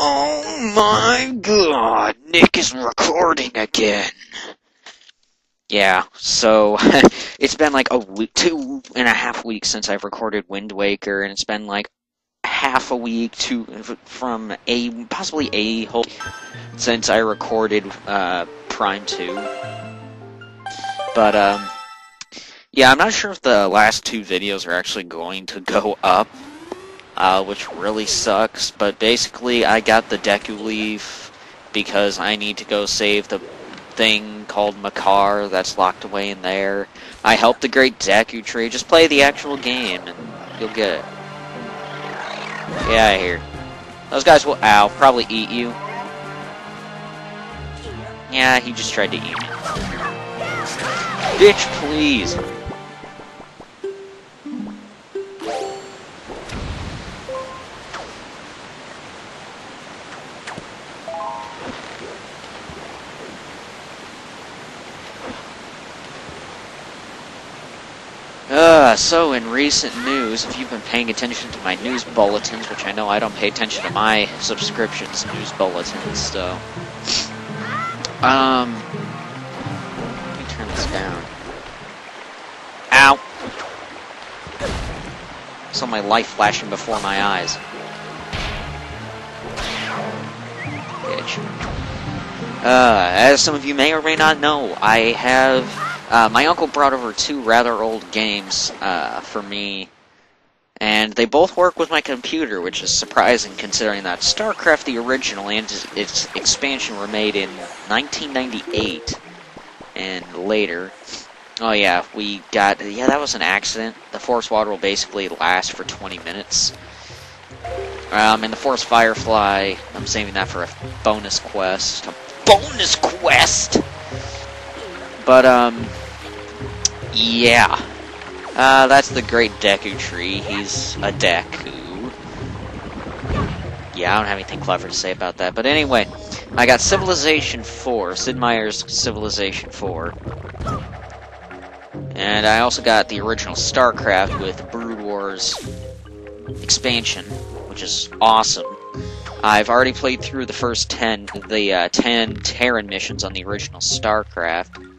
Oh my god, Nick is recording again. Yeah, so it's been like a week, two and a half weeks since I've recorded Wind Waker, and it's been like half a week to from a possibly a whole since I recorded uh, Prime Two. But um, yeah, I'm not sure if the last two videos are actually going to go up uh, which really sucks. But basically, I got the Deku Leaf because I need to go save the thing called Makar that's locked away in there. I helped the Great Deku Tree. Just play the actual game and you'll get it. Of here. Those guys will, ow, probably eat you. Yeah, he just tried to eat me. Bitch, please. Uh, so in recent news, if you've been paying attention to my news bulletins, which I know I don't pay attention to my subscriptions news bulletins, so... Um... Let me turn this down. Ow! Saw my life flashing before my eyes. Bitch. Uh, as some of you may or may not know, I have uh, my uncle brought over two rather old games uh, for me, and they both work with my computer, which is surprising considering that StarCraft, the original, and its expansion were made in 1998 and later. Oh yeah, we got, yeah, that was an accident. The forest Water will basically last for 20 minutes. Um, and the forest Firefly, I'm saving that for a bonus quest. A bonus quest! But, um, yeah. Uh, that's the Great Deku Tree. He's a Deku. Yeah, I don't have anything clever to say about that. But anyway, I got Civilization 4, Sid Meier's Civilization 4. And I also got the original StarCraft with Brood Wars expansion, which is awesome. I've already played through the first 10, the uh, 10 Terran missions on the original StarCraft.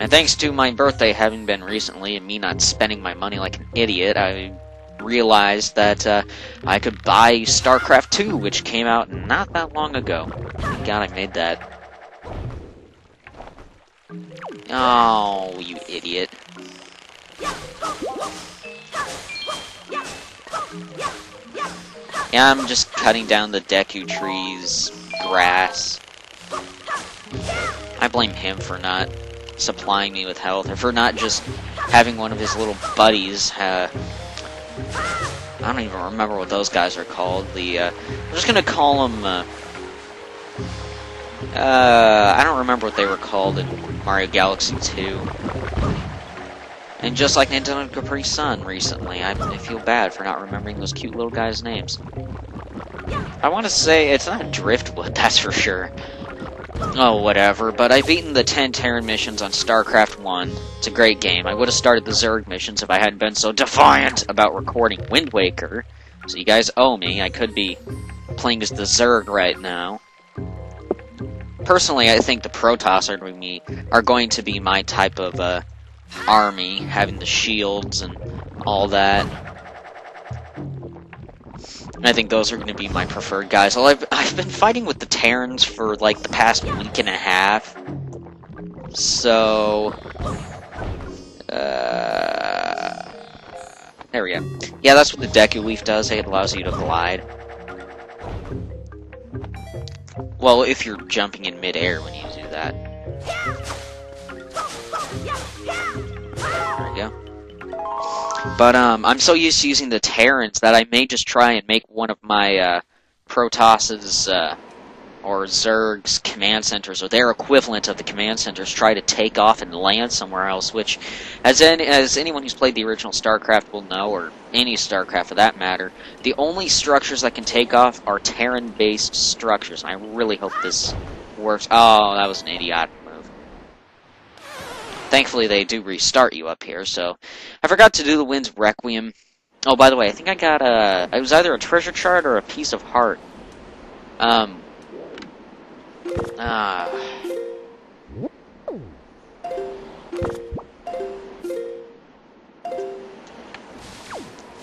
And thanks to my birthday having been recently and me not spending my money like an idiot, I realized that uh, I could buy StarCraft 2, which came out not that long ago. God I made that. Oh, you idiot. Yeah, I'm just cutting down the Deku trees, grass. I blame him for not supplying me with health, or for not just having one of his little buddies. Uh, I don't even remember what those guys are called. The uh, I'm just gonna call them. Uh, uh, I don't remember what they were called in Mario Galaxy 2. And just like Nintendo Capri Sun recently, I, I feel bad for not remembering those cute little guys' names. I want to say it's not Driftwood, that's for sure. Oh, whatever, but I've beaten the 10 Terran missions on StarCraft 1. It's a great game. I would have started the Zerg missions if I hadn't been so defiant about recording Wind Waker. So you guys owe me. I could be playing as the Zerg right now. Personally, I think the Protoss are, me, are going to be my type of uh, army, having the shields and all that. I think those are going to be my preferred guys. I've, I've been fighting with the Terrans for, like, the past week and a half. So... Uh... There we go. Yeah, that's what the Deku Leaf does. It allows you to glide. Well, if you're jumping in midair when you do that. There we go. But um, I'm so used to using the Terrans that I may just try and make one of my uh, Protoss's uh, or Zerg's command centers, or their equivalent of the command centers, try to take off and land somewhere else. Which, as any, as anyone who's played the original StarCraft will know, or any StarCraft for that matter, the only structures that can take off are Terran-based structures. And I really hope this works. Oh, that was an idiot. Thankfully, they do restart you up here, so... I forgot to do the Wind's Requiem. Oh, by the way, I think I got a... It was either a treasure chart or a piece of heart Um. Ah.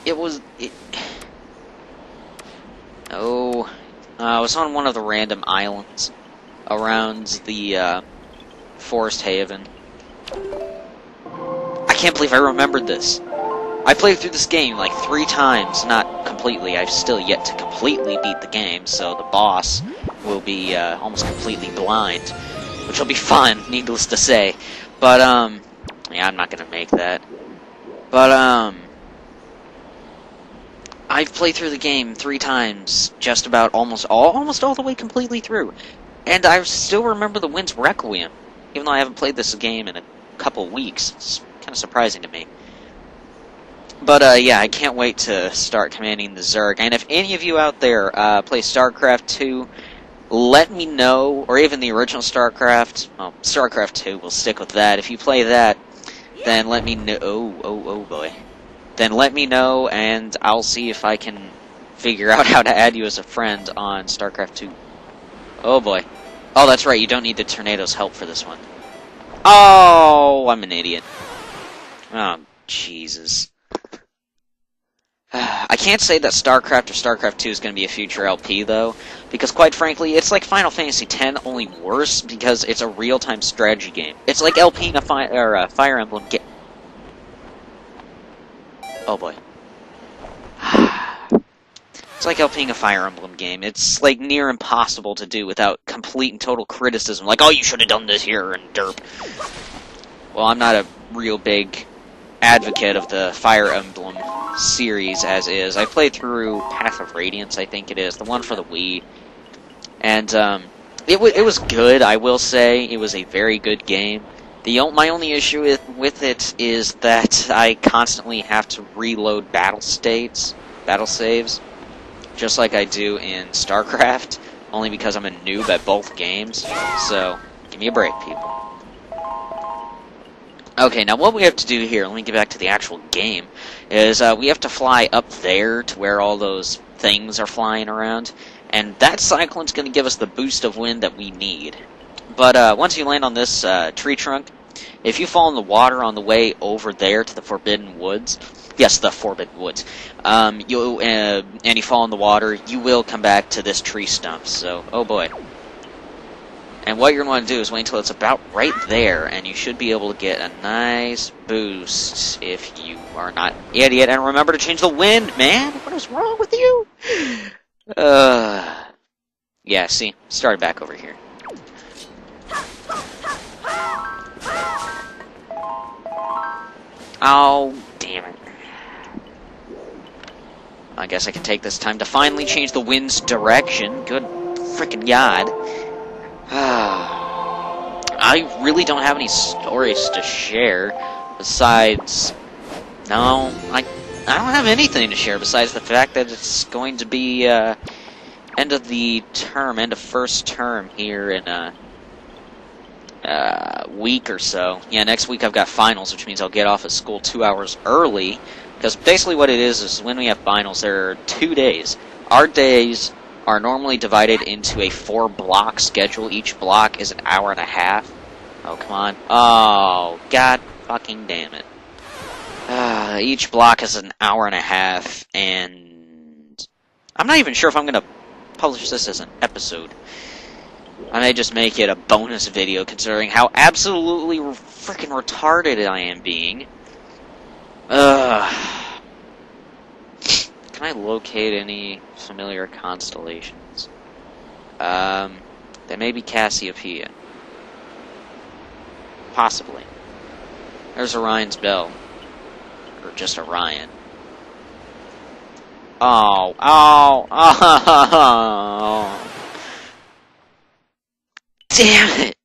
it was. It, oh, uh, I was on one of the random islands around the uh, Forest Haven. I can't believe I remembered this. I played through this game like three times, not completely. I've still yet to completely beat the game, so the boss will be uh, almost completely blind, which will be fun, needless to say. But um, yeah, I'm not gonna make that. But um, I've played through the game three times, just about almost all, almost all the way completely through, and I still remember the Wind's Requiem, even though I haven't played this game in a couple weeks. It's kind of surprising to me. But uh, yeah, I can't wait to start commanding the Zerg. And if any of you out there uh, play StarCraft 2, let me know, or even the original StarCraft. Well, StarCraft 2, we'll stick with that. If you play that, then let me know. Oh, oh, oh boy then let me know and I'll see if I can figure out how to add you as a friend on StarCraft 2. Oh boy. Oh, that's right, you don't need the tornado's help for this one. Oh, I'm an idiot. Oh, Jesus. I can't say that StarCraft or StarCraft 2 is going to be a future LP, though, because quite frankly, it's like Final Fantasy X, only worse, because it's a real-time strategy game. It's like LP in a, fi or a Fire Emblem game Oh boy. Like LPing a Fire Emblem game. It's like near impossible to do without complete and total criticism. Like, oh, you should have done this here and derp. Well, I'm not a real big advocate of the Fire Emblem series as is. I played through Path of Radiance, I think it is, the one for the Wii, and um, it, it was good. I will say it was a very good game. The my only issue with, with it is that I constantly have to reload battle states, battle saves, just like I do in StarCraft, only because I'm a noob at both games. So, give me a break, people. Okay, now what we have to do here, let me get back to the actual game, is uh, we have to fly up there to where all those things are flying around, and that cyclone's going to give us the boost of wind that we need. But uh, once you land on this uh, tree trunk, if you fall in the water on the way over there to the Forbidden Woods, yes, the Forbidden Woods, um, you uh, and you fall in the water, you will come back to this tree stump. So, oh boy. And what you're going to want to do is wait until it's about right there, and you should be able to get a nice boost if you are not idiot. And remember to change the wind, man. What is wrong with you? Uh, yeah. See, started back over here. Oh, damn it. I guess I can take this time to finally change the wind's direction. Good freaking god. I really don't have any stories to share besides... No, I, I don't have anything to share besides the fact that it's going to be uh, end of the term, end of first term here in uh, uh, week or so. Yeah, next week I've got finals, which means I'll get off at school two hours early. Because basically what it is is when we have finals, there are two days. Our days are normally divided into a four block schedule. Each block is an hour and a half. Oh, come on. Oh, god fucking damn it. Uh, each block is an hour and a half, and I'm not even sure if I'm to publish this as an episode. I may just make it a bonus video considering how absolutely freaking retarded I am being. Ugh. Can I locate any familiar constellations? Um, they may be Cassiopeia. Possibly. There's Orion's Belt. Or just Orion. Oh, oh, oh. Damn it!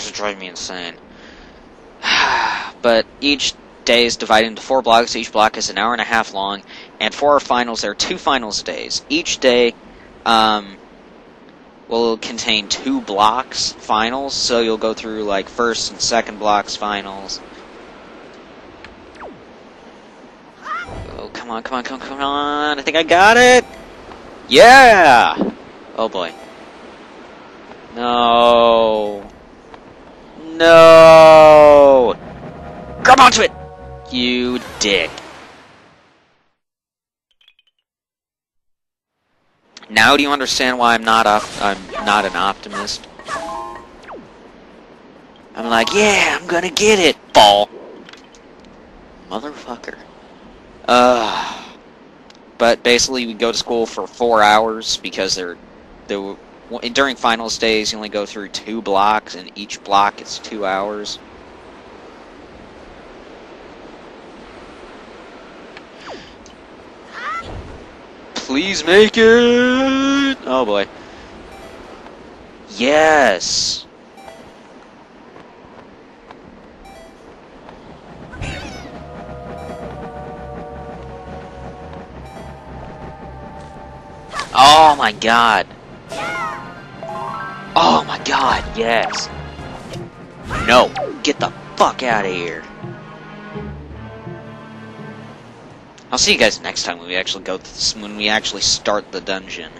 Cars are driving me insane. but each day is divided into four blocks. Each block is an hour and a half long, and for our finals, there are two finals days. Each day um, will contain two blocks finals, so you'll go through like first and second blocks finals. Oh, come on, come on, come on, come on! I think I got it. Yeah! Oh boy. No. No. Grab onto it. You dick. Now do you understand why I'm not op I'm not an optimist? I'm like, yeah, I'm gonna get it, ball. Motherfucker. Uh, but basically, we go to school for four hours because they're, they during finals days, you only go through two blocks, and each block is two hours. Please make it! Oh boy. Yes! Oh my god. God, yes. No, get the fuck out of here. I'll see you guys next time when we actually go when we actually start the dungeon.